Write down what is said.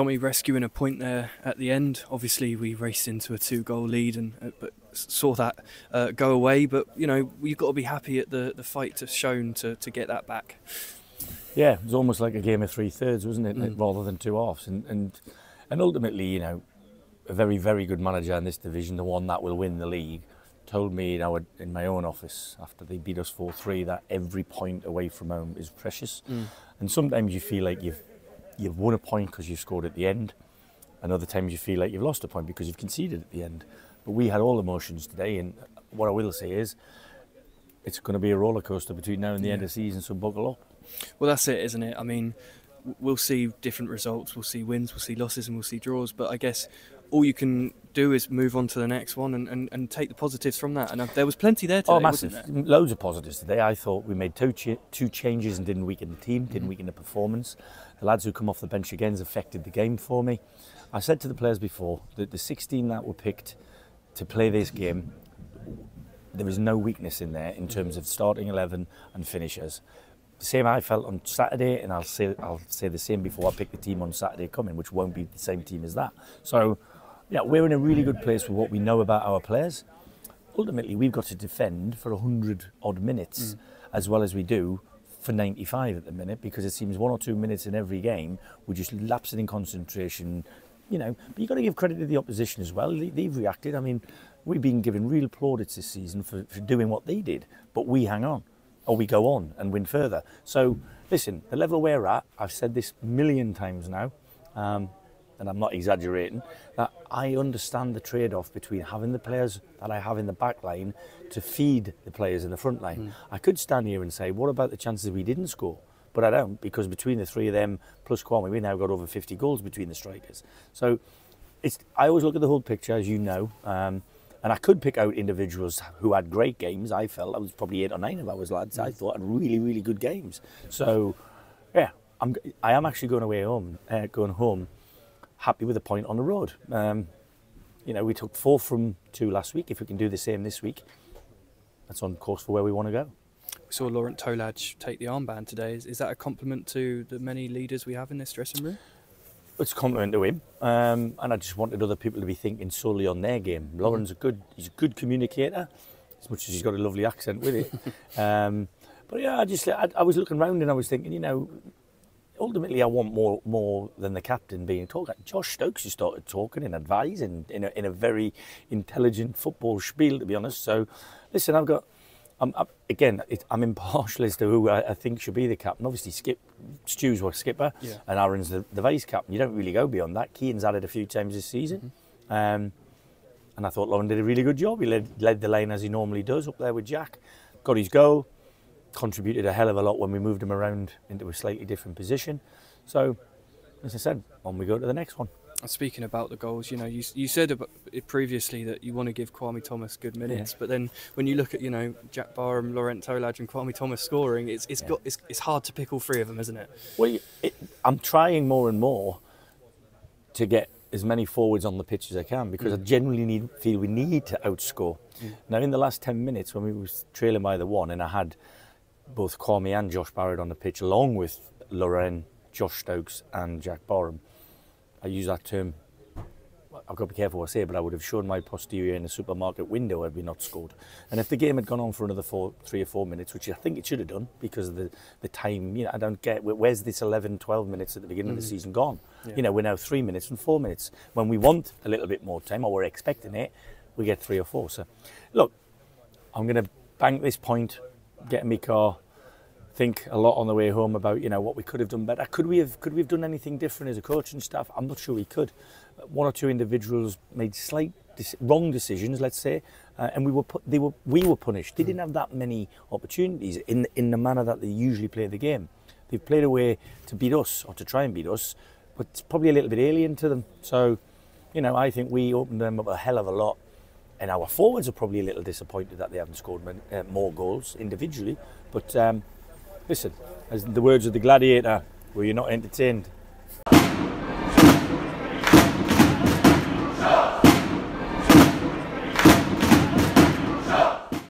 Tommy rescuing a point there at the end. Obviously, we raced into a two-goal lead and uh, but saw that uh, go away. But you know, you've got to be happy at the, the fight to shown to, to get that back. Yeah, it was almost like a game of three thirds, wasn't it? Mm. Rather than two halves, and and and ultimately, you know, a very very good manager in this division, the one that will win the league, told me in, our, in my own office after they beat us 4 3 that every point away from home is precious. Mm. And sometimes you feel like you've you've won a point because you've scored at the end, and other times you feel like you've lost a point because you've conceded at the end. But we had all emotions today, and what I will say is, it's going to be a roller coaster between now and the yeah. end of the season. So buckle up. Well, that's it, isn't it? I mean, we'll see different results. We'll see wins, we'll see losses, and we'll see draws. But I guess all you can do is move on to the next one and, and, and take the positives from that. And there was plenty there today. Oh, massive! Loads of positives today. I thought we made two ch- two changes and didn't weaken the team, didn't mm-hmm. weaken the performance. The lads who come off the bench again has affected the game for me. I said to the players before that the 16 that were picked to play this game, there is no weakness in there in terms of starting 11 and finishers. The same I felt on Saturday, and I'll say I'll say the same before I pick the team on Saturday coming, which won't be the same team as that. So, yeah, we're in a really good place with what we know about our players. Ultimately, we've got to defend for 100 odd minutes, mm. as well as we do for 95 at the minute because it seems one or two minutes in every game we're just lapsing in concentration you know but you've got to give credit to the opposition as well they've reacted i mean we've been given real plaudits this season for, for doing what they did but we hang on or we go on and win further so listen the level we're at i've said this a million times now um, and I'm not exaggerating, that I understand the trade-off between having the players that I have in the back line to feed the players in the front line. Mm. I could stand here and say, what about the chances we didn't score? But I don't, because between the three of them plus Kwame, we now got over 50 goals between the strikers. So it's, I always look at the whole picture, as you know. Um, and I could pick out individuals who had great games. I felt I was probably eight or nine of our lads. I thought had really, really good games. So, yeah, I'm, I am actually going away home, uh, going home happy with a point on the road. Um, you know, we took four from two last week. If we can do the same this week, that's on course for where we want to go. We saw Laurent Tolaj take the armband today. Is, is that a compliment to the many leaders we have in this dressing room? It's a compliment to him, um, and I just wanted other people to be thinking solely on their game. Laurent's a good, he's a good communicator, as much as he's got a lovely accent with it. um, but yeah, I just, I, I was looking around and I was thinking, you know, ultimately, I want more more than the captain being talking. Josh Stokes has started talking and advising in a, in a very intelligent football spiel, to be honest. So, listen, I've got. I'm, I'm, again, it, I'm impartial as to who I, I, think should be the captain. Obviously, Skip Stu's was skipper, yeah. and Aaron's the, the, vice captain. You don't really go beyond that. Keane's added a few times this season, mm-hmm. um, and I thought Laurent did a really good job. He led, led the lane as he normally does up there with Jack, got his goal contributed a hell of a lot when we moved him around into a slightly different position. So, as I said, on we go to the next one. Speaking about the goals, you know, you, you said previously that you want to give Kwame Thomas good minutes, yeah. but then when you look at you know Jack Barham, Laurent Tolaj, and Kwame Thomas scoring, it's it's yeah. got it's, it's hard to pick all three of them, isn't it? Well, it, I'm trying more and more to get as many forwards on the pitch as I can because mm. I genuinely need, feel we need to outscore. Mm. Now, in the last 10 minutes, when we were trailing by the one, and I had both Kwame and Josh Barrett on the pitch, along with Laurent, Josh Stokes, and Jack Barham. I use that term. I've got to be careful what I say, but I would have shown my posterior in a supermarket window had we not scored. And if the game had gone on for another four, three or four minutes, which I think it should have done because of the, the time, you know, I don't get where's this 11, 12 minutes at the beginning mm. of the mm. season gone? Yeah. You know, we're now three minutes and four minutes. When we want a little bit more time, or we're expecting it, we get three or four. So, look, I'm going to bank this point get in my car, think a lot on the way home about you know what we could have done better. Could we have could we have done anything different as a coaching staff? I'm not sure we could. One or two individuals made slight wrong decisions, let's say, uh, and we were put, they were we were punished. They didn't have that many opportunities in in the manner that they usually play the game. They've played a way to beat us or to try and beat us, but it's probably a little bit alien to them. So, you know, I think we opened them up a hell of a lot and our forwards are probably a little disappointed that they haven't scored uh, more goals individually. But um, listen, as the words of the gladiator, were you not entertained?